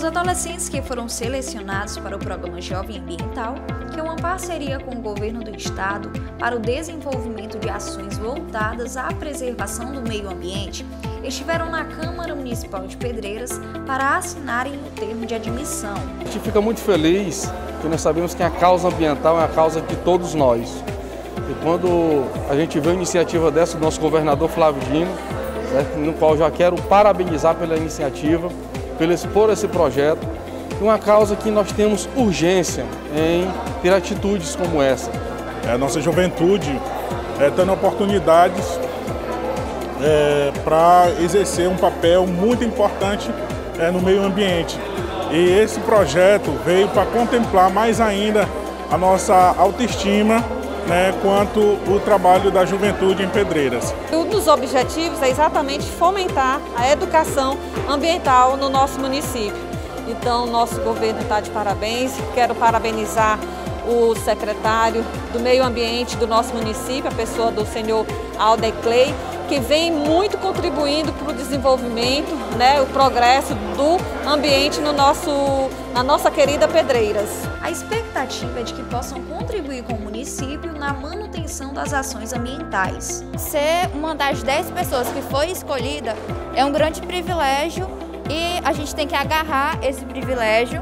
Os adolescentes que foram selecionados para o programa Jovem Ambiental, que é uma parceria com o governo do estado para o desenvolvimento de ações voltadas à preservação do meio ambiente, estiveram na Câmara Municipal de Pedreiras para assinarem o termo de admissão. A gente fica muito feliz que nós sabemos que a causa ambiental é a causa de todos nós. E quando a gente vê a iniciativa dessa do nosso governador Flávio Dino, né, no qual já quero parabenizar pela iniciativa, pelo expor esse projeto, uma causa que nós temos urgência em ter atitudes como essa. É, a nossa juventude é, tendo oportunidades é, para exercer um papel muito importante é, no meio ambiente. E esse projeto veio para contemplar mais ainda a nossa autoestima né, quanto o trabalho da juventude em Pedreiras. Um dos objetivos é exatamente fomentar a educação ambiental no nosso município. Então, nosso governo está de parabéns. Quero parabenizar o secretário do Meio Ambiente do nosso município, a pessoa do senhor Alder Clay, que vem muito contribuindo para o desenvolvimento, né, o progresso do ambiente no nosso, na nossa querida Pedreiras. A expectativa é de que possam contribuir com o município na manutenção das ações ambientais. Ser uma das 10 pessoas que foi escolhida é um grande privilégio e a gente tem que agarrar esse privilégio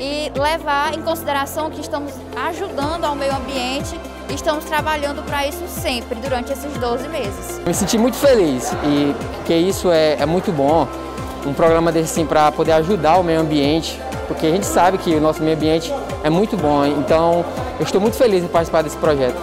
e levar em consideração que estamos ajudando ao meio ambiente estamos trabalhando para isso sempre, durante esses 12 meses. Me senti muito feliz e que isso é, é muito bom, um programa desse assim para poder ajudar o meio ambiente, porque a gente sabe que o nosso meio ambiente é muito bom, então eu estou muito feliz em participar desse projeto.